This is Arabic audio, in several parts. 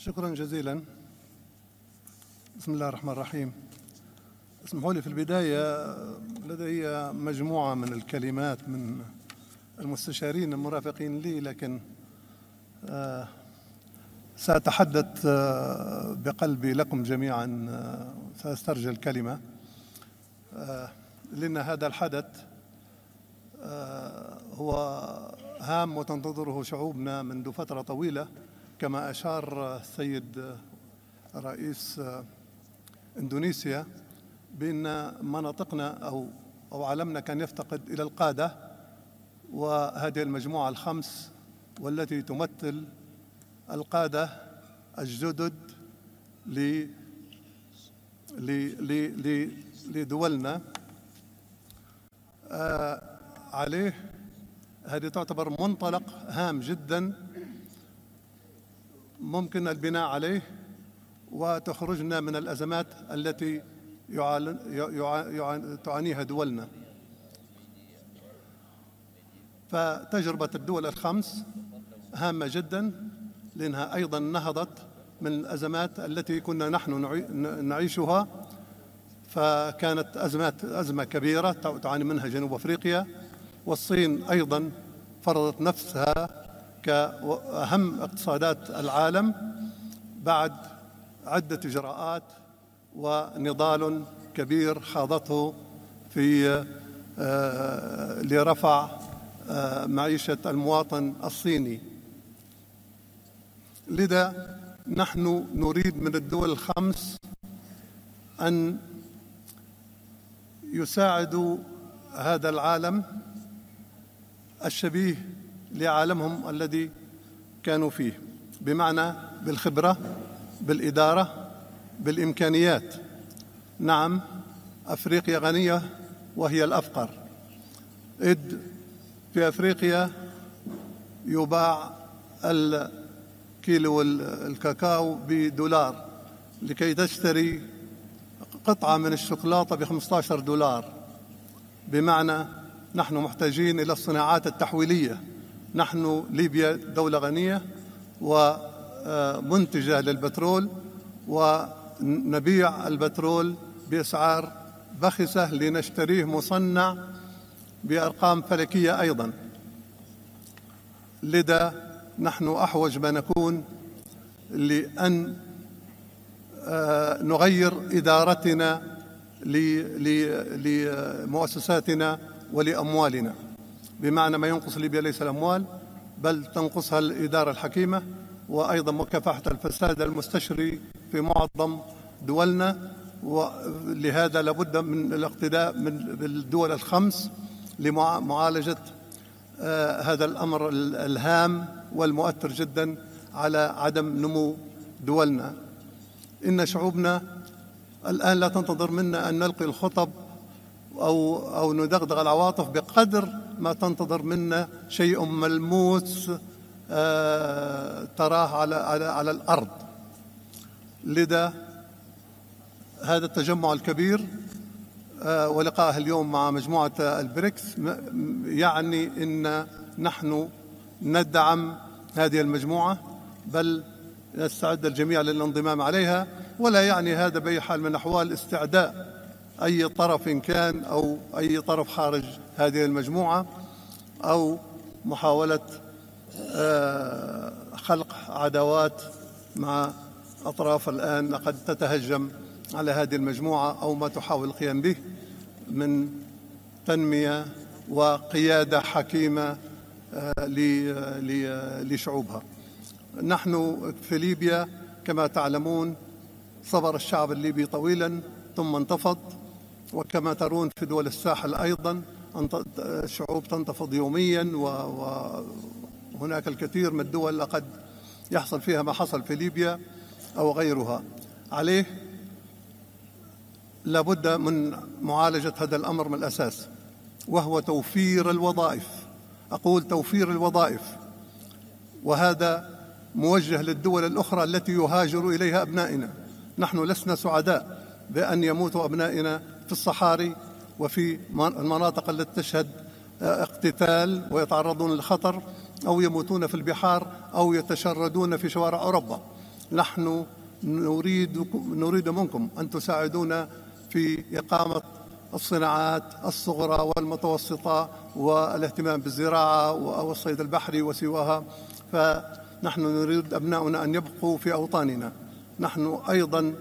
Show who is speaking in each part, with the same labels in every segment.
Speaker 1: شكرا جزيلا. بسم الله الرحمن الرحيم. اسمحوا لي في البداية لدي مجموعة من الكلمات من المستشارين المرافقين لي لكن آه، سأتحدث آه، بقلبي لكم جميعا آه، سأسترجل الكلمة. لأن هذا الحدث هو هام وتنتظره شعوبنا منذ فترة طويلة. كما أشار السيد رئيس إندونيسيا بأن مناطقنا أو أو عالمنا كان يفتقد إلى القادة وهذه المجموعة الخمس والتي تمثل القادة الجدد ل لدولنا. آه عليه هذه تعتبر منطلق هام جدا ممكن البناء عليه وتخرجنا من الأزمات التي تعانيها دولنا. فتجربة الدول الخمس هامة جدا لأنها أيضا نهضت من الأزمات التي كنا نحن نعيشها. فكانت أزمات أزمة كبيرة تعاني منها جنوب أفريقيا والصين أيضا فرضت نفسها كأهم اقتصادات العالم بعد عدة إجراءات ونضال كبير خاضته في آه، لرفع آه، معيشة المواطن الصيني. لذا نحن نريد من الدول الخمس أن يساعدوا هذا العالم الشبيه لعالمهم الذي كانوا فيه بمعنى بالخبرة بالإدارة بالإمكانيات. نعم أفريقيا غنية وهي الأفقر. إذ في أفريقيا يباع الكيلو الكاكاو بدولار لكي تشتري قطعة من الشوكولاتة ب 15 دولار. بمعنى نحن محتاجين إلى الصناعات التحويلية. نحن ليبيا دولة غنية ومنتجة للبترول ونبيع البترول بأسعار بخسة لنشتريه مصنع بأرقام فلكية أيضا. لذا نحن أحوج ما نكون لأن آه، نغير إدارتنا لمؤسساتنا ولأموالنا. بمعنى ما ينقص ليبيا ليس الأموال بل تنقصها الإدارة الحكيمة وأيضا مكافحة الفساد المستشري في معظم دولنا ولهذا لابد من الاقتداء من الدول الخمس لمعالجة آه، هذا الأمر الهام والمؤثر جدا على عدم نمو دولنا. إن شعوبنا الآن لا تنتظر منا أن نلقي الخطب أو أو ندغدغ العواطف بقدر ما تنتظر منا شيء ملموس آه، تراه على على على الأرض. لذا هذا التجمع الكبير آه، ولقائه اليوم مع مجموعة البريكس يعني أن نحن ندعم هذه المجموعة بل نستعد الجميع للانضمام عليها. ولا يعني هذا بأي حال من الأحوال استعداء أي طرف كان أو أي طرف خارج هذه المجموعة أو محاولة آه، خلق عداوات مع أطراف الآن قد تتهجم على هذه المجموعة أو ما تحاول القيام به من تنمية وقيادة حكيمة آه، لشعوبها. نحن في ليبيا كما تعلمون صبر الشعب الليبي طويلا ثم انتفض. وكما ترون في دول الساحل أيضا الشعوب تنتفض يوميا وهناك الكثير من الدول قد يحصل فيها ما حصل في ليبيا أو غيرها. عليه لابد من معالجة هذا الأمر من الأساس وهو توفير الوظائف. أقول توفير الوظائف وهذا موجه للدول الأخرى التي يهاجر إليها أبنائنا. نحن لسنا سعداء. بأن يموت أبنائنا في الصحاري وفي المناطق التي تشهد آه، اقتتال ويتعرضون للخطر أو يموتون في البحار أو يتشردون في شوارع أوروبا. نحن نريد نريد منكم أن تساعدونا في إقامة الصناعات الصغرى والمتوسطة والاهتمام بالزراعة والصيد البحري وسواها. فنحن نريد أبناؤنا أن يبقوا في أوطاننا. نحن أيضا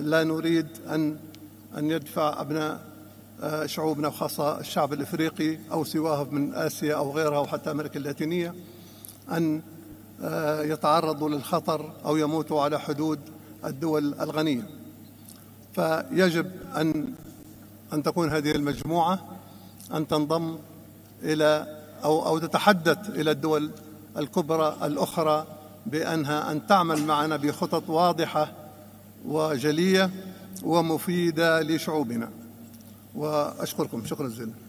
Speaker 1: لا نريد أن أن يدفع أبناء آه، شعوبنا وخاصة الشعب الإفريقي أو سواه من آسيا أو غيرها أو حتى أمريكا اللاتينية أن آه، يتعرضوا للخطر أو يموتوا على حدود الدول الغنية. فيجب أن أن تكون هذه المجموعة أن تنضم إلى أو أو تتحدث إلى الدول الكبرى الأخرى بأنها أن تعمل معنا بخطط واضحة وجلية ومفيدة لشعوبنا. وأشكركم. شكرا جزيلا.